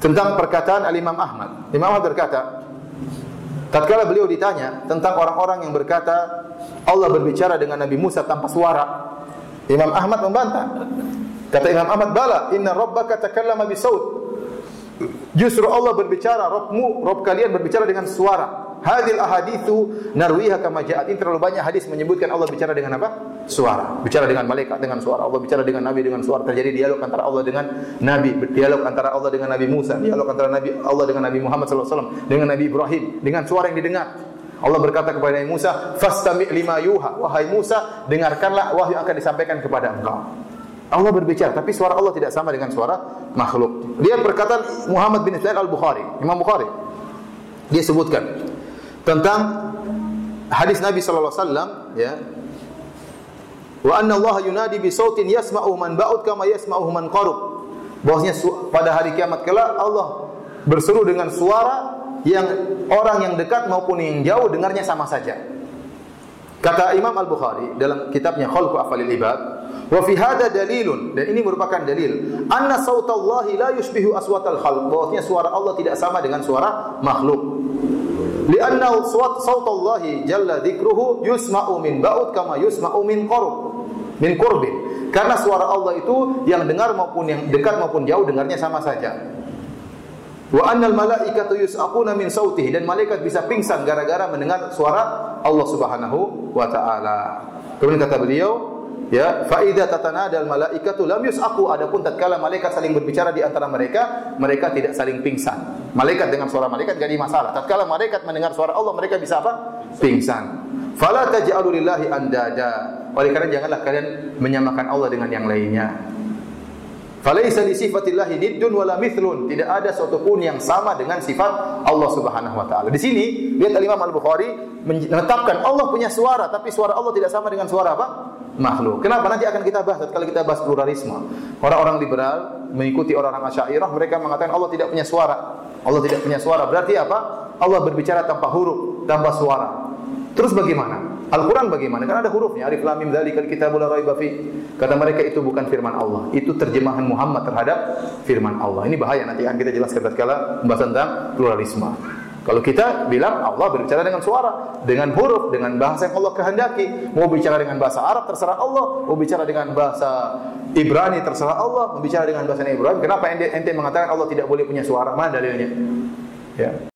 tentang perkataan Al-Imam Ahmad. Imam Ahmad berkata, tatkala beliau ditanya tentang orang-orang yang berkata Allah berbicara dengan Nabi Musa tanpa suara, Imam Ahmad membantah. Kata Imam Ahmad, "Bala, inna rabbaka takallama bisaut." Justru Allah berbicara, Rabbmu, Rabb kalian berbicara dengan suara. Hadil ahadithu narwiha kama ja'at. Ini terlalu banyak hadis menyebutkan Allah bicara dengan apa? Suara. Bicara dengan malaikat dengan suara. Allah bicara dengan Nabi dengan suara. Terjadi dialog antara Allah dengan Nabi. Dialog antara Allah dengan Nabi Musa. Dialog antara Nabi Allah dengan Nabi Muhammad SAW. Dengan Nabi Ibrahim. Dengan suara yang didengar. Allah berkata kepada Nabi Musa, "Fastami' lima yuha." Wahai Musa, dengarkanlah wahyu yang akan disampaikan kepada engkau. Allah berbicara, tapi suara Allah tidak sama dengan suara makhluk. Dia perkataan Muhammad bin Ismail al-Bukhari, Imam Bukhari. Dia sebutkan tentang hadis Nabi sallallahu alaihi wasallam ya. Wa anna Allah yunadi bi sautin yasma'u man ba'ud kama yasma'u man qarub. Bahwasanya pada hari kiamat kelak Allah berseru dengan suara yang orang yang dekat maupun yang jauh dengarnya sama saja. Kata Imam Al-Bukhari dalam kitabnya Khalqu Afalil Ibad, Wa fi hadha dalilun dan ini merupakan dalil anna sautallahi la yushbihu aswatal khalq. Bahwasanya suara Allah tidak sama dengan suara makhluk. Lianna suat sautallahi jalla dzikruhu yusma'u min ba'ud kama yusma'u min qurb. Min qurbin. Karena suara Allah itu yang dengar maupun yang dekat maupun jauh dengarnya sama saja. Wa annal malaikatu yus'aquna min sautihi dan malaikat bisa pingsan gara-gara mendengar suara Allah Subhanahu wa taala. Kemudian kata beliau, Ya, fa idza tatanadal malaikatu lam yusaqu adapun tatkala malaikat saling berbicara di antara mereka, mereka tidak saling pingsan. Malaikat dengan suara malaikat ada masalah. Tatkala malaikat mendengar suara Allah, mereka bisa apa? Pingsan. Fala taj'alu lillahi andada. Oleh karena janganlah kalian menyamakan Allah dengan yang lainnya. Falaisa li sifatillahi niddun wala mithlun. Tidak ada suatu pun yang sama dengan sifat Allah Subhanahu wa taala. Di sini lihat Imam Al-Bukhari menetapkan Allah punya suara tapi suara Allah tidak sama dengan suara apa? makhluk. Kenapa nanti akan kita bahas kalau kita bahas pluralisme. Orang-orang liberal mengikuti orang-orang Asy'ariyah, mereka mengatakan Allah tidak punya suara. Allah tidak punya suara. Berarti apa? Allah berbicara tanpa huruf, tanpa suara. Terus bagaimana? Al-Quran bagaimana? Kan ada hurufnya. Alif Lam Mim Dzalikal Kitabul La Raiba Fi. Kata mereka itu bukan firman Allah. Itu terjemahan Muhammad terhadap firman Allah. Ini bahaya nanti akan kita jelaskan tatkala membahas tentang pluralisme. Kalau kita bilang Allah berbicara dengan suara, dengan huruf, dengan bahasa yang Allah kehendaki. Mau bicara dengan bahasa Arab terserah Allah, mau bicara dengan bahasa Ibrani terserah Allah, mau bicara dengan bahasa Ibrani. Kenapa ente, ente mengatakan Allah tidak boleh punya suara? Mana dalilnya? Ya.